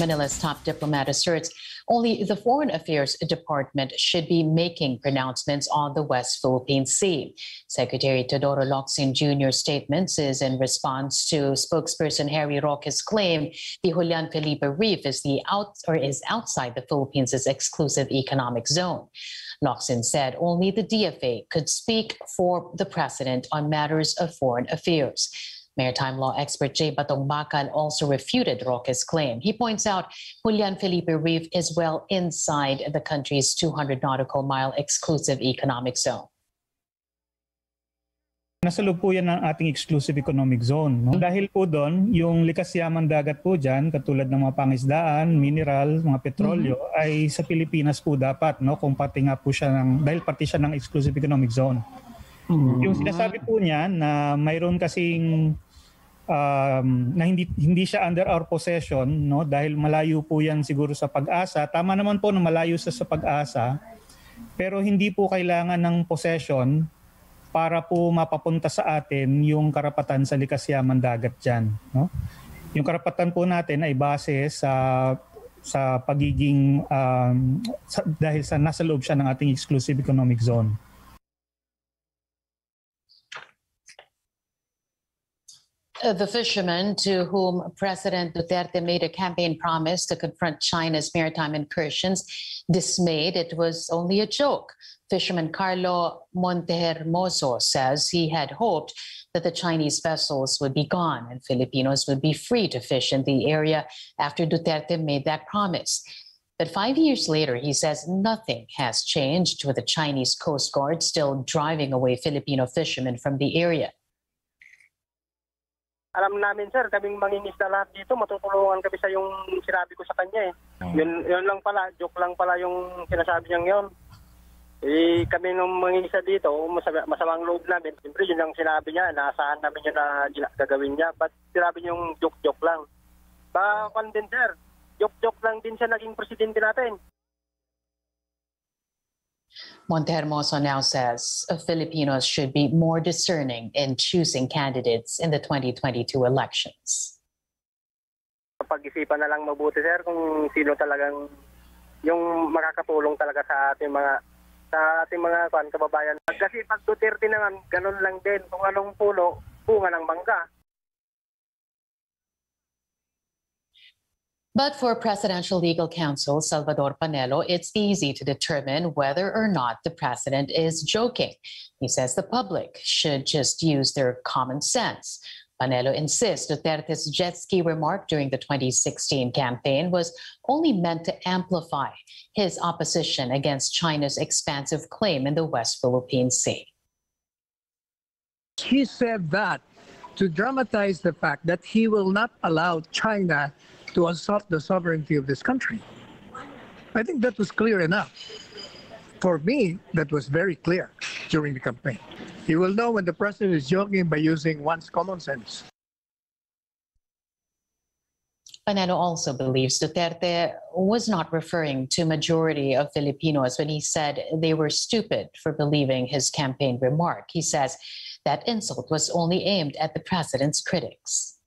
Manila's top diplomat asserts only the Foreign Affairs Department should be making pronouncements on the West Philippine Sea. Secretary Teodoro Locsin Jr.'s statements is in response to spokesperson Harry Roque's claim the Julian Felipe Reef is the out or is outside the Philippines' exclusive economic zone. Locsin said only the DFA could speak for the president on matters of foreign affairs. Maritime law expert Jay Batongbacal also refuted Roque's claim. He points out Julian Felipe Reef is well inside the country's 200 nautical mile exclusive economic zone. Nasa loob po yan ng ating exclusive economic zone. No? Dahil po doon, yung likas yaman dagat po dyan, katulad ng mga pangisdaan, mineral, mga petrolyo, mm-hmm. ay sa Pilipinas po dapat, no? kung pati nga po siya ng, dahil pati siya ng exclusive economic zone. Mm-hmm. Yung sinasabi po niya na mayroon kasing um, na hindi hindi siya under our possession no? Dahil malayo po yan siguro sa pag-asa. Tama naman po na malayo sa sa pag-asa pero hindi po kailangan ng possession para po mapapunta sa atin yung karapatan sa likas yaman dagat diyan no? Yung karapatan po natin ay base sa sa pagiging um, sa, dahil sa nasa loob siya ng ating exclusive economic zone Uh, the fishermen to whom President Duterte made a campaign promise to confront China's maritime incursions dismayed it was only a joke. Fisherman Carlo Montehermoso says he had hoped that the Chinese vessels would be gone and Filipinos would be free to fish in the area after Duterte made that promise. But five years later, he says nothing has changed, with the Chinese Coast Guard still driving away Filipino fishermen from the area. Alam namin sir, kaming mangingisda lahat dito, matutulungan kami sa yung sinabi ko sa kanya eh. Oh. Yun, yun lang pala, joke lang pala yung sinasabi niyang yun. Eh, kami nung mangingisda dito, masama, masamang loob namin. Siyempre, yun ang sinabi niya, naasahan namin yun na gagawin niya. But sinabi niya yung joke-joke lang. Ba, din sir, joke-joke lang din siya naging presidente natin. Montehermoso now says Filipinos should be more discerning in choosing candidates in the 2022 elections. Pag-isipan na lang mabuti sir kung sino talagang yung makakatulong talaga sa ating mga sa ating mga kwan, kababayan. Kasi pag Duterte naman, ganun lang din. Kung anong puno, bunga ng bangka. But for Presidential Legal Counsel Salvador Panelo, it's easy to determine whether or not the president is joking. He says the public should just use their common sense. Panelo insists Duterte's jet ski remark during the 2016 campaign was only meant to amplify his opposition against China's expansive claim in the West Philippine Sea. He said that to dramatize the fact that he will not allow China to assault the sovereignty of this country. I think that was clear enough. For me, that was very clear during the campaign. You will know when the president is joking by using one's common sense. Panelo also believes Duterte was not referring to majority of Filipinos when he said they were stupid for believing his campaign remark. He says that insult was only aimed at the president's critics.